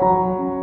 you